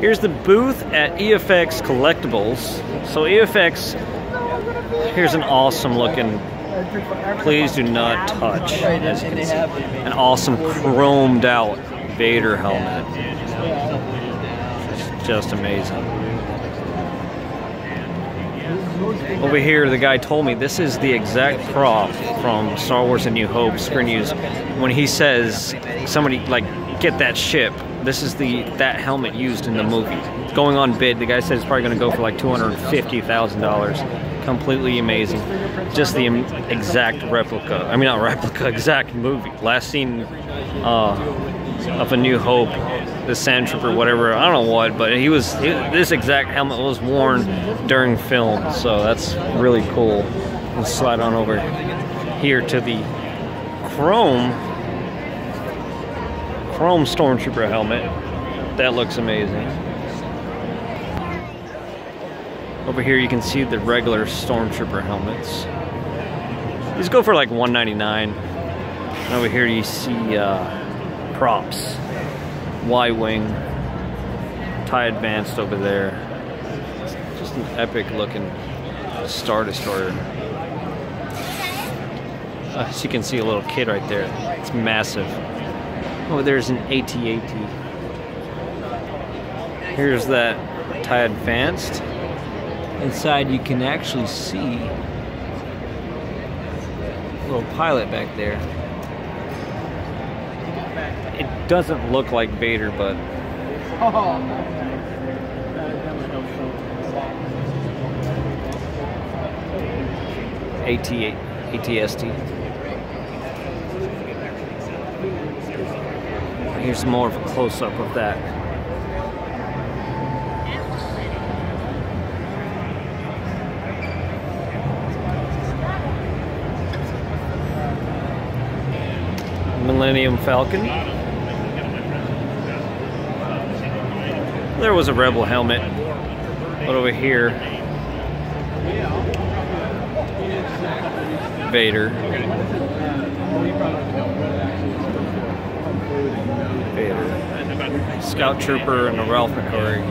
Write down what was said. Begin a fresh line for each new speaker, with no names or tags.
Here's the booth at EFX Collectibles. So EFX, here's an awesome looking, please do not touch, as you can see, an awesome chromed out Vader helmet. It's just amazing. Over here, the guy told me this is the exact prop from Star Wars A New Hope screen use. When he says somebody like get that ship, this is the that helmet used in the movie. Going on bid. The guy said it's probably going to go for like two hundred fifty thousand dollars. Completely amazing. Just the exact replica. I mean, not replica, exact movie. Last scene uh, of A New Hope the sand trooper, whatever. I don't know what, but he was he, this exact helmet was worn during film, so that's really cool. Let's slide on over here to the chrome chrome stormtrooper helmet. That looks amazing. Over here you can see the regular stormtrooper helmets. These go for like 199. And over here you see uh, props. Y-Wing, TIE Advanced over there. Just an epic looking Star Destroyer. Uh, as you can see a little kid right there. It's massive. Oh, there's an AT-AT. Here's that TIE Advanced. Inside you can actually see a little pilot back there it doesn't look like Vader, but. AT ATST. Here's more of a close-up of that. Millennium Falcon. There was a Rebel helmet, but over here, Vader. Vader. Scout Trooper and a Ralph McQuarrie.